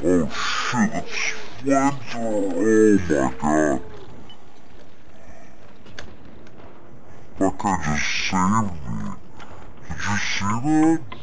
Oh shit, it's flamethrower. Oh my god. That guy just saved me. Did you see that?